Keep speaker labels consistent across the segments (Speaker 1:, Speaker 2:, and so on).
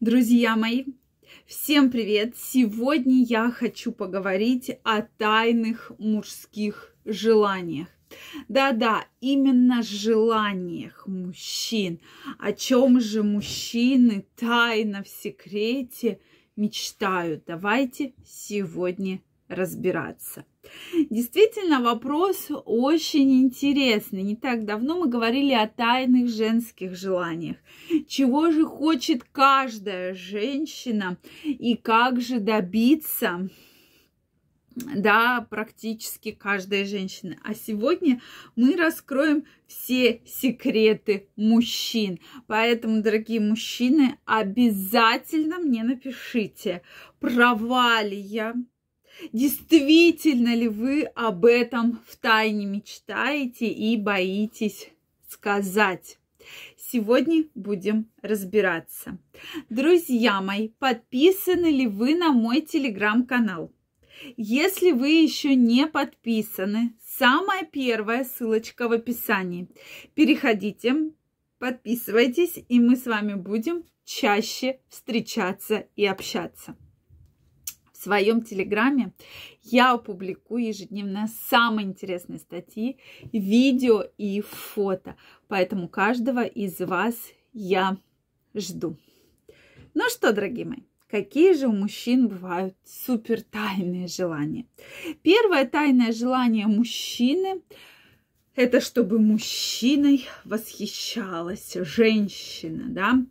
Speaker 1: Друзья мои, всем привет! Сегодня я хочу поговорить о тайных мужских желаниях. Да-да, именно желаниях мужчин. О чем же мужчины тайно в секрете мечтают? Давайте сегодня разбираться. Действительно, вопрос очень интересный. Не так давно мы говорили о тайных женских желаниях. Чего же хочет каждая женщина и как же добиться да, практически каждая женщина. А сегодня мы раскроем все секреты мужчин. Поэтому, дорогие мужчины, обязательно мне напишите, права ли я, Действительно ли вы об этом в тайне мечтаете и боитесь сказать? Сегодня будем разбираться. Друзья мои, подписаны ли вы на мой телеграм-канал? Если вы еще не подписаны, самая первая ссылочка в описании. Переходите, подписывайтесь, и мы с вами будем чаще встречаться и общаться в своем телеграме я опубликую ежедневно самые интересные статьи, видео и фото. Поэтому каждого из вас я жду. Ну что, дорогие мои, какие же у мужчин бывают супер тайные желания? Первое тайное желание мужчины – это чтобы мужчиной восхищалась женщина, да.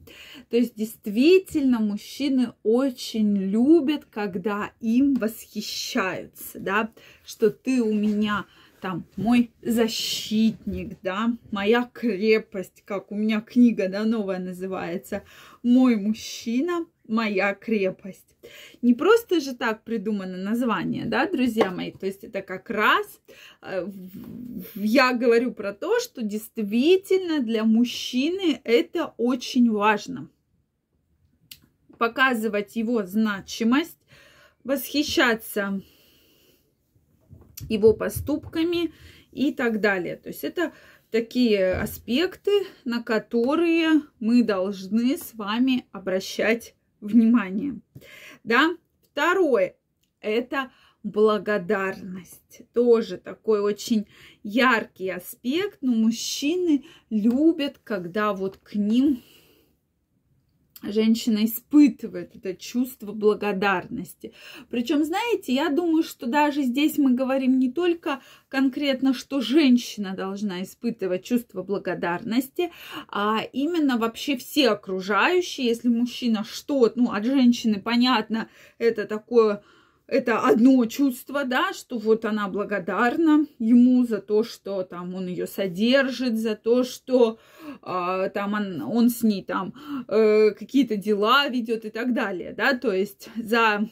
Speaker 1: То есть действительно мужчины очень любят, когда им восхищаются, да, что ты у меня там мой защитник, да, моя крепость, как у меня книга, да, новая называется, мой мужчина, моя крепость. Не просто же так придумано название, да, друзья мои, то есть это как раз э, я говорю про то, что действительно для мужчины это очень важно. Показывать его значимость, восхищаться его поступками и так далее. То есть это такие аспекты, на которые мы должны с вами обращать внимание. Да? Второе – это благодарность. Тоже такой очень яркий аспект, но мужчины любят, когда вот к ним женщина испытывает это чувство благодарности. Причем, знаете, я думаю, что даже здесь мы говорим не только конкретно, что женщина должна испытывать чувство благодарности, а именно вообще все окружающие, если мужчина что, ну, от женщины, понятно, это такое это одно чувство, да, что вот она благодарна ему за то, что там он ее содержит, за то, что э, там он, он с ней там э, какие-то дела ведет и так далее, да, то есть за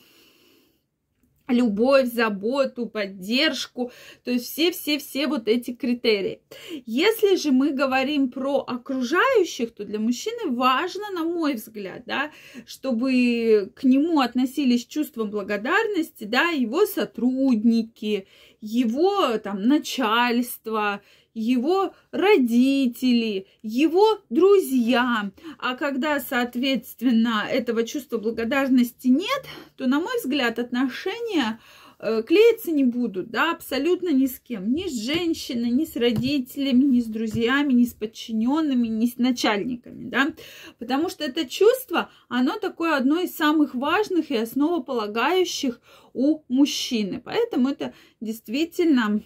Speaker 1: любовь, заботу, поддержку, то есть все-все-все вот эти критерии. Если же мы говорим про окружающих, то для мужчины важно, на мой взгляд, да, чтобы к нему относились чувством благодарности, да, его сотрудники, его там начальство, его родители, его друзья. А когда, соответственно, этого чувства благодарности нет, то, на мой взгляд, отношения э, клеиться не будут, да, абсолютно ни с кем. Ни с женщиной, ни с родителями, ни с друзьями, ни с подчиненными, ни с начальниками, да. Потому что это чувство, оно такое одно из самых важных и основополагающих у мужчины. Поэтому это действительно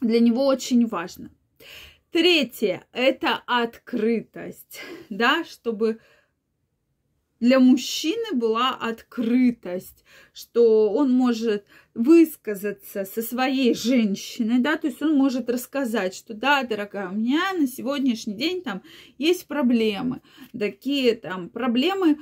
Speaker 1: для него очень важно. Третье – это открытость, да, чтобы для мужчины была открытость, что он может высказаться со своей женщиной, да, то есть он может рассказать, что да, дорогая, у меня на сегодняшний день там есть проблемы, такие там проблемы,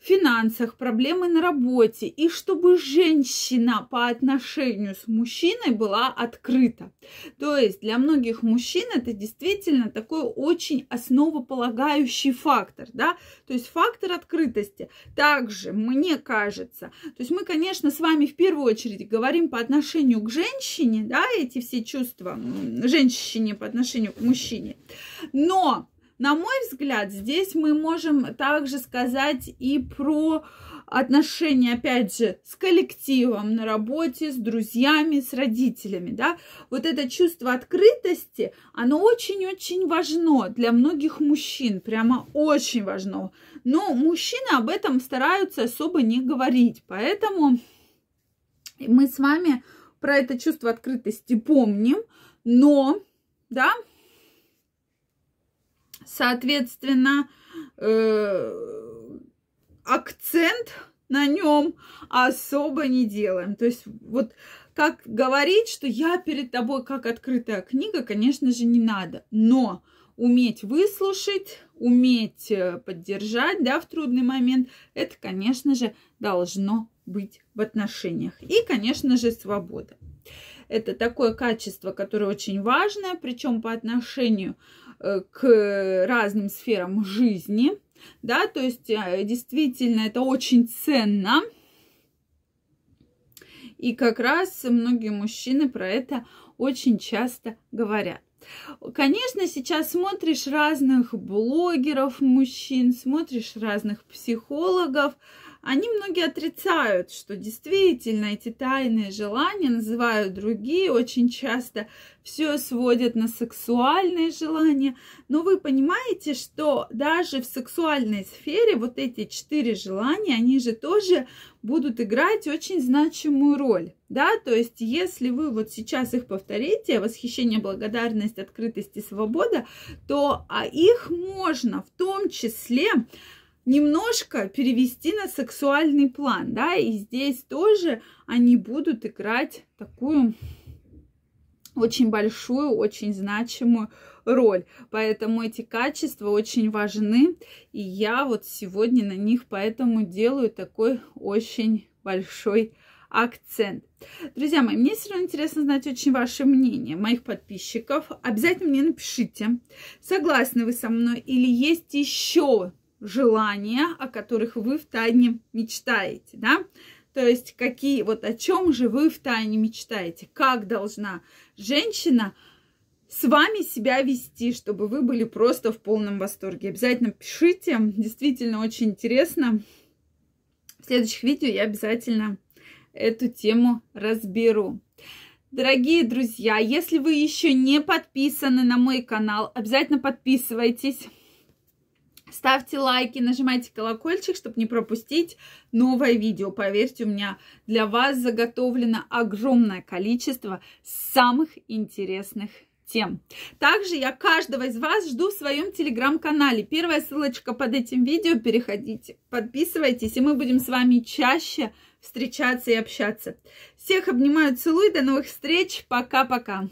Speaker 1: финансах, проблемы на работе, и чтобы женщина по отношению с мужчиной была открыта. То есть для многих мужчин это действительно такой очень основополагающий фактор, да, то есть фактор открытости. Также, мне кажется, то есть мы, конечно, с вами в первую очередь говорим по отношению к женщине, да, эти все чувства женщине по отношению к мужчине, но на мой взгляд, здесь мы можем также сказать и про отношения, опять же, с коллективом на работе, с друзьями, с родителями, да, вот это чувство открытости, оно очень-очень важно для многих мужчин, прямо очень важно. Но мужчины об этом стараются особо не говорить, поэтому мы с вами про это чувство открытости помним, но, да, соответственно, э акцент на нем особо не делаем. То есть вот как говорить, что я перед тобой как открытая книга, конечно же, не надо. Но уметь выслушать, уметь э, поддержать, да, в трудный момент, это, конечно же, должно быть в отношениях. И, конечно же, свобода. Это такое качество, которое очень важное, причем по отношению э, к разным сферам жизни – да, то есть э, действительно это очень ценно. И как раз многие мужчины про это очень часто говорят. Конечно, сейчас смотришь разных блогеров мужчин, смотришь разных психологов, они многие отрицают, что действительно эти тайные желания называют другие, очень часто все сводят на сексуальные желания. Но вы понимаете, что даже в сексуальной сфере вот эти четыре желания, они же тоже будут играть очень значимую роль. Да, то есть, если вы вот сейчас их повторите, восхищение, благодарность, открытость и свобода, то а их можно в том числе немножко перевести на сексуальный план, да, и здесь тоже они будут играть такую очень большую, очень значимую роль. Поэтому эти качества очень важны, и я вот сегодня на них поэтому делаю такой очень большой акцент. Друзья мои, мне все равно интересно знать очень ваше мнение, моих подписчиков. Обязательно мне напишите, согласны вы со мной или есть еще желания, о которых вы в тайне мечтаете, да? То есть какие, вот о чем же вы в тайне мечтаете? Как должна женщина с вами себя вести, чтобы вы были просто в полном восторге? Обязательно пишите, действительно очень интересно. В следующих видео я обязательно эту тему разберу. Дорогие друзья, если вы еще не подписаны на мой канал, обязательно подписывайтесь. Ставьте лайки, нажимайте колокольчик, чтобы не пропустить новое видео. Поверьте, у меня для вас заготовлено огромное количество самых интересных тем. Также я каждого из вас жду в своем телеграм-канале. Первая ссылочка под этим видео. Переходите, подписывайтесь, и мы будем с вами чаще встречаться и общаться. Всех обнимаю, целую, до новых встреч, пока-пока.